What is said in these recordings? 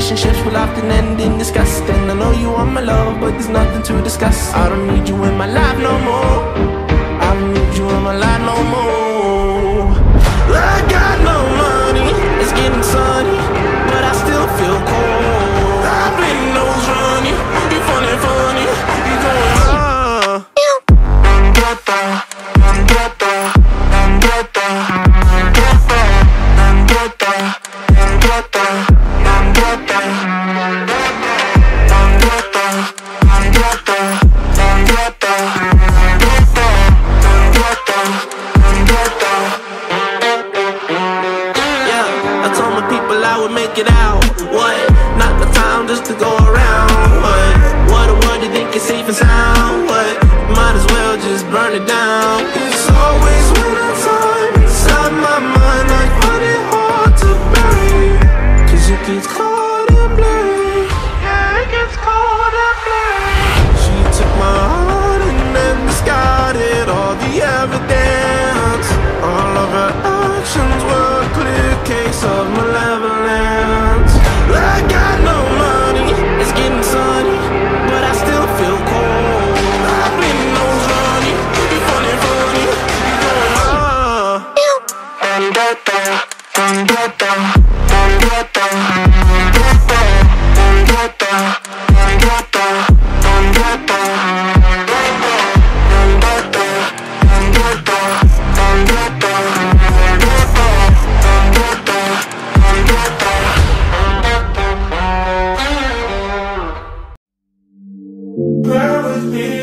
relationships will often end in disgust. And I know you want my love, but there's nothing to discuss. I don't need you in my life no more. I don't need you in my life no more. I got no money, it's getting sunny. of me.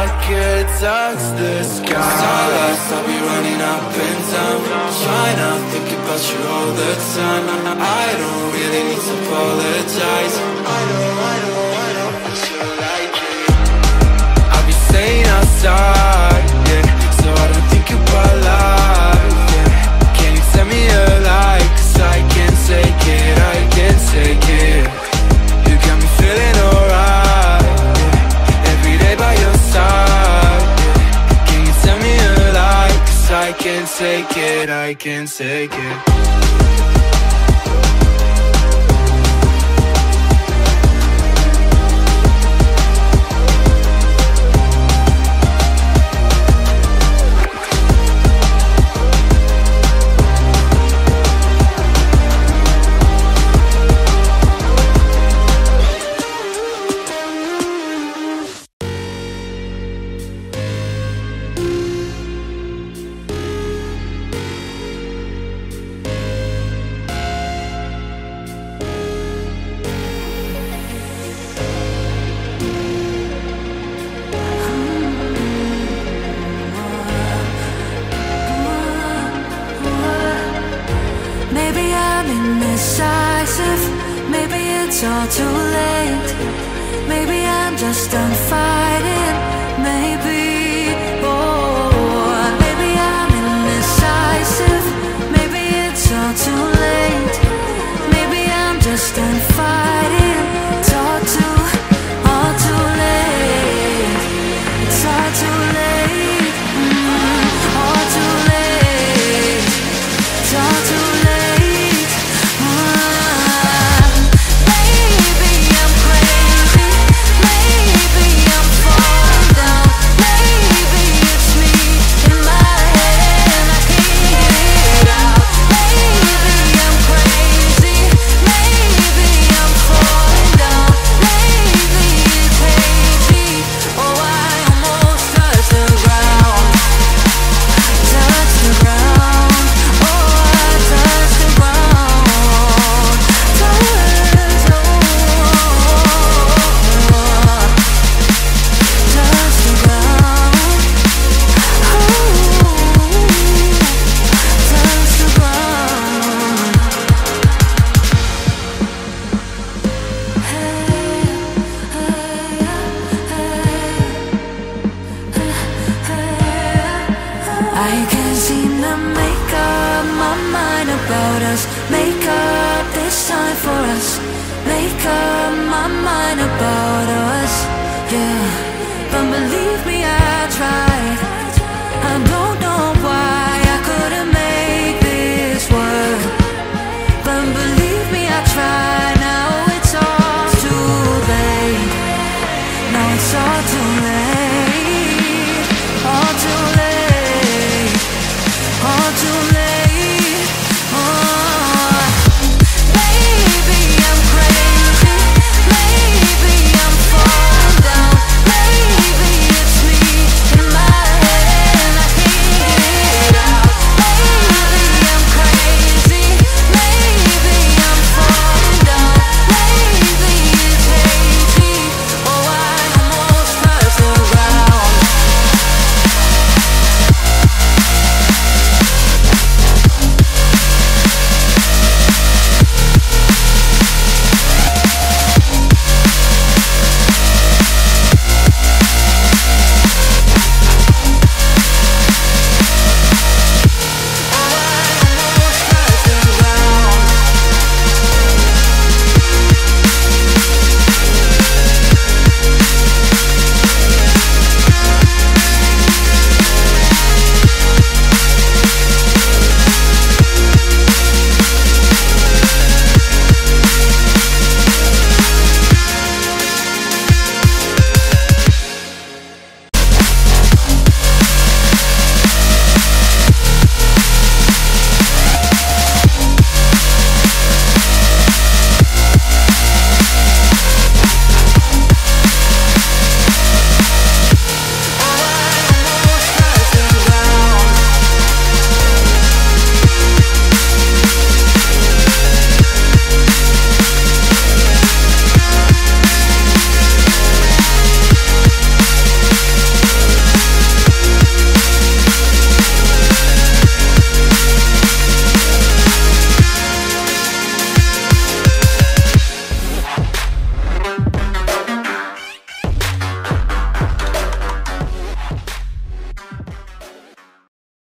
I could touch the sky. Starlights, I'll be running up in time Trying not think about you all the time. I don't really need to apologize. I know, I know, I know, I feel like it I'll be staying outside indecisive. Maybe it's all too late. Maybe I'm just done fighting. Maybe. Oh, maybe I'm indecisive. Maybe it's all too late. Maybe I'm just done fighting. to